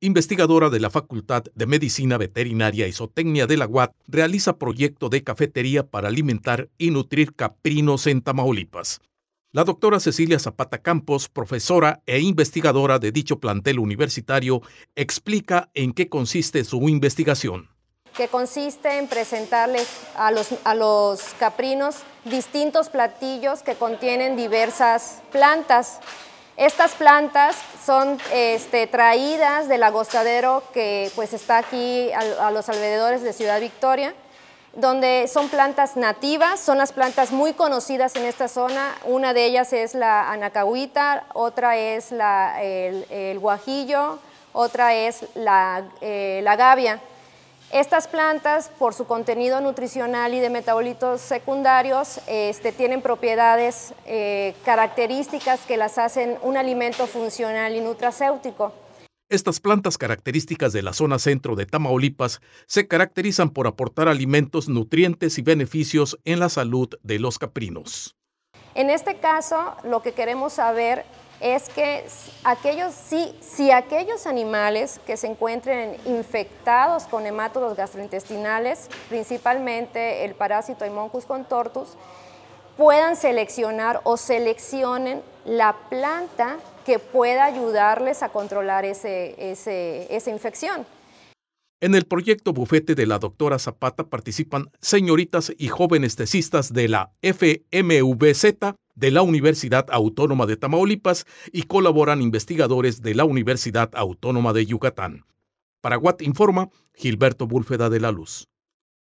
investigadora de la Facultad de Medicina Veterinaria y Zootecnia de la UAT, realiza proyecto de cafetería para alimentar y nutrir caprinos en Tamaulipas. La doctora Cecilia Zapata Campos, profesora e investigadora de dicho plantel universitario, explica en qué consiste su investigación. Que consiste en presentarles a los, a los caprinos distintos platillos que contienen diversas plantas estas plantas son este, traídas del agostadero que pues, está aquí a, los alrededores de Ciudad Victoria, donde son plantas nativas, son las plantas muy conocidas en esta zona. Una de ellas es la anacahuita, otra es el, guajillo, otra es la, eh, la gavia. Estas plantas, por su contenido nutricional y de metabolitos secundarios, este, tienen propiedades eh, características que las hacen un alimento funcional y nutracéutico. Estas plantas características de la zona centro de Tamaulipas se caracterizan por aportar alimentos, nutrientes y beneficios en la salud de los caprinos. En este caso, lo que queremos saber es que aquellos, si, si aquellos animales que se encuentren infectados con hemátodos gastrointestinales, principalmente el parásito Haemoncus contortus, puedan seleccionar o seleccionen la planta que pueda ayudarles a controlar ese, esa infección. En el proyecto Bufete de la doctora Zapata participan señoritas y jóvenes tesistas de la FMVZ de la Universidad Autónoma de Tamaulipas y colaboran investigadores de la Universidad Autónoma de Yucatán. Para Watt Informa, Gilberto Búlfeda de la Luz.